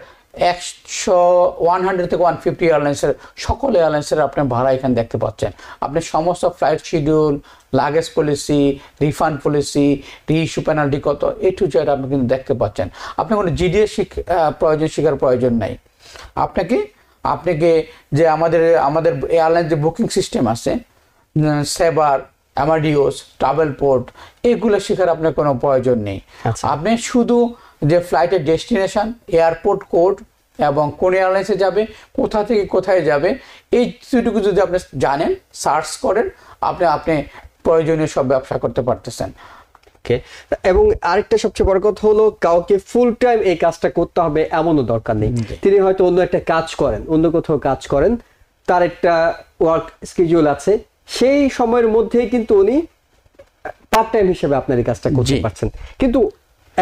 একশো ওয়ান হান্ড্রেড থেকে ওয়ান ফিফটি এয়ারলাইন্সের সকল এয়ারলাইন্সের আপনি ভাড়া এখানে দেখতে পাচ্ছেন। আপনি সমস্ত flight schedule luggage policy refund policy reissue penalty কত এ টু আপনি কিন্তু দেখতে পাচ্ছেন। আপনি কোনো জিডিএস শিখ প্রয়োজন শেখার প্রয়োজন নাই। আপনাকে আপনাকে যে আমাদের আমাদের এয়ারলাইন যে বুকিং সিস্টেম আছে সেবার অ্যামাডিওস ট্রাভেল পোর্ট এগুলো শেখার আপনার কোনো প্রয়োজন নেই। আচ্ছা। আপনি শুধু যে ফ্লাইটের ডেস্টিনেশন এয়ারপোর্ট কোড এবং কোন এয়ারলাইন্সে যাবে কোথা থেকে কোথায় যাবে এই দুটুকু যদি আপনি জানেন সার্চ করেন আপনি আপনি প্রয়োজনীয় সব ব্যবসা করতে পারতেছেন। ওকে। এবং আরেকটা সবচেয়ে বড় কথা হলো কাউকে ফুল টাইম এই কাজটা করতে হবে এমনও দরকার নেই। তিনি হয়তো অন্য একটা কাজ করেন অন্য কোথাও কাজ করেন তার একটা ওয়ার্ক স্কেডিউল আছে সেই সময়ের মধ্যেই কিন্তু উনি পার্ট টাইম হিসেবে আপনার এই কাজটা করতে পারছেন। কিন্তু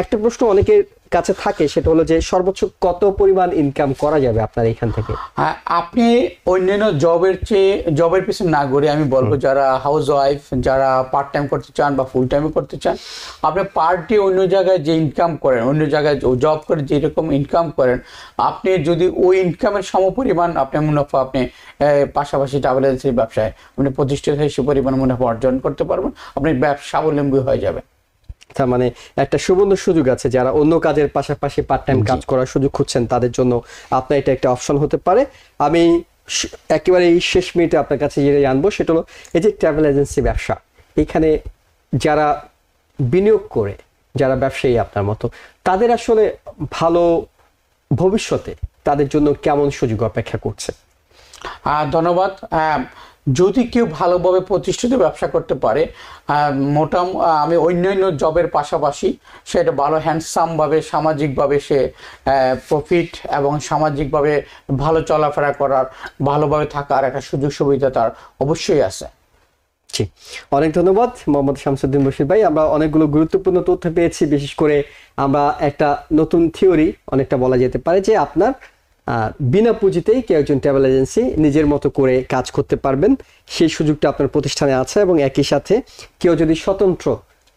একটা প্রশ্ন অনেকের কাছে থাকে সেটা হলো যে সর্বোচ্চ কত পরিমাণ ইনকাম করা যাবে আপনার এখান থেকে? হ্যাঁ, আপনি অন্যান্য জবের চেয়ে জবের পিছনে না ঘুরে আমি বলব যারা হাউস ওয়াইফ যারা পার্ট টাইম করতে চান বা ফুল টাইমে করতে চান আপনি পার ডে অন্য জায়গায় যে ইনকাম করেন অন্য জায়গায় জব করে যেরকম ইনকাম করেন আপনি যদি ওই ইনকামের সমপরিমাণ আপনি মুনাফা আপনি পাশাপাশি ট্রাভেল এজেন্সির ব্যবসায় আপনি প্রতিষ্ঠিত হয়ে সে পরিমাণ মুনাফা অর্জন করতে পারবেন আপনি ব্যবসা স্বাবলম্বী হয়ে যাবেন। তার মানে একটা সুবর্ণ সুযোগ আছে যারা অন্য কাজের পাশাপাশি পার্ট টাইম কাজ করার সুযোগ খুঁজছেন তাদের জন্য আপনার এটা একটা অপশন হতে পারে। আমি একেবারে এই শেষ মিনিটে আপনার কাছে যেটা জানব সেটা হলো এই যে ট্রাভেল এজেন্সি ব্যবসা। এখানে যারা বিনিয়োগ করে যারা ব্যবসায়ী আপনার মতো তাদের আসলে ভালো ভবিষ্যতে তাদের জন্য কেমন সুযোগ অপেক্ষা করছে? ধন্যবাদ। যদি কেউ ভালোভাবে প্রতিষ্ঠিত ব্যবসা করতে পারে আহ, আমি অন্যান্য জবের পাশাপাশি সেটা ভালো হ্যান্ডসামভাবে সামাজিকভাবে সে প্রফিট এবং সামাজিকভাবে ভালো চলাফেরা করার ভালোভাবে থাকার একটা সুযোগ সুবিধা তার অবশ্যই আছে। জি। অনেক ধন্যবাদ মোহাম্মদ শামসুদ্দিন বশির ভাই। আমরা অনেকগুলো গুরুত্বপূর্ণ তথ্য পেয়েছি বিশেষ করে আমরা একটা নতুন থিওরি অনেকটা বলা যেতে পারে যে আপনার বিনা পুঁজিতেই কেউ একজন ট্রাভেল এজেন্সি নিজের মতো করে কাজ করতে পারবেন। সেই সুযোগটা আপনার প্রতিষ্ঠানে আছে এবং একই সাথে কেউ যদি স্বতন্ত্র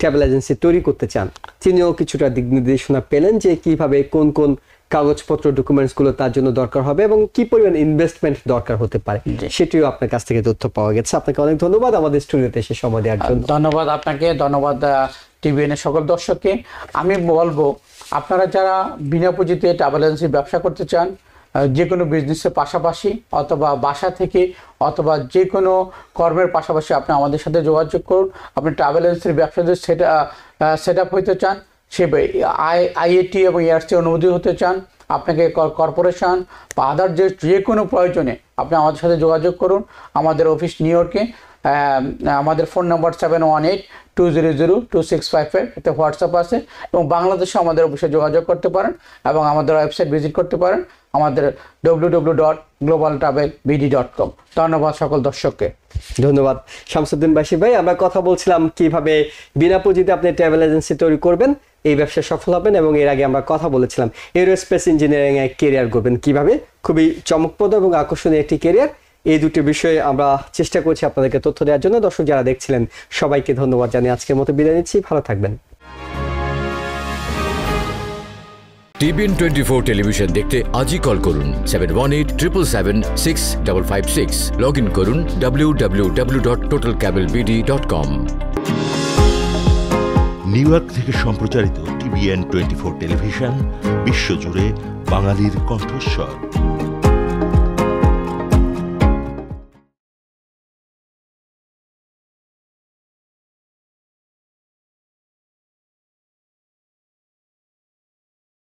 ট্রাভেল এজেন্সি তৈরি করতে চান তিনিও কিছুটা দিক নির্দেশনা পেলেন যে কীভাবে কোন কোন কাগজপত্র ডকুমেন্টসগুলো তার জন্য দরকার হবে এবং কি পরিমাণ ইনভেস্টমেন্ট দরকার হতে পারে। সেটিও আপনার কাছ থেকে তথ্য পাওয়া গেছে। আপনাকে অনেক ধন্যবাদ। আমাদের স্টুডিওতে এসে সময় দেওয়ার জন্য। ধন্যবাদ আপনাকে। ধন্যবাদ টিভিএন এর সকল দর্শককে। আমি বলব আপনারা যারা বিনা পুঁজিতে ট্রাভেল এজেন্সি ব্যবসা করতে চান যে কোনো বিজনেসের পাশাপাশি অথবা বাসা থেকে অথবা যে কোনো কর্মের পাশাপাশি আপনি আমাদের সাথে যোগাযোগ করুন। আপনি ট্রাভেল এজেন্সির ব্যবসা যদি সেটা সেট আপ হইতে চান, সে আই আইএটি এবং এআরসি অনুমোদিত হতে চান, আপনাকে কর্পোরেশন বা আদার যে যে কোনো প্রয়োজনে আপনি আমাদের সাথে যোগাযোগ করুন। আমাদের অফিস নিউ ইয়র্কে আমাদের phone number seven one eight two zero zero two six five five এতে হোয়াটসঅ্যাপ আছে। এবং বাংলাদেশে আমাদের অফিসে যোগাযোগ করতে পারেন এবং আমাদের ওয়েবসাইট ভিজিট করতে পারেন। আমাদের W W dot global travel BD dot com ধন্যবাদ সকল দর্শককে। ধন্যবাদ। শামসুদ্দিন বাসি ভাই, আমরা কথা বলছিলাম কীভাবে বিনা পুঁজিতে আপনি ট্রাভেল এজেন্সি তৈরি করবেন, এই ব্যবসা সফল হবেন এবং এর আগে আমরা কথা বলেছিলাম এরোস্পেস ইঞ্জিনিয়ারিং এ কেরিয়ার করবেন কীভাবে। খুবই চমকপ্রদ এবং আকর্ষণীয় একটি কেরিয়ার এই দুটি বিষয়ে আমরা চেষ্টা করছি আপনাদেরকে তথ্য দেওয়ার জন্য। দর্শক যারা দেখছিলেন সবাইকে ধন্যবাদ জানিয়ে আজকের মতো বিদায় নিচ্ছি। ভালো থাকবেন। টিভিএন টোয়েন্টি ফোর টেলিভিশন দেখতে আজই কল করুন seven one eight triple seven six double five six log in করুন W W W dot total cable BD dot com New York থেকে সম্প্রচারিত টিভিএন টোয়েন্টি ফোর টেলিভিশন বিশ্বজুড়ে বাঙালির কণ্ঠস্বর।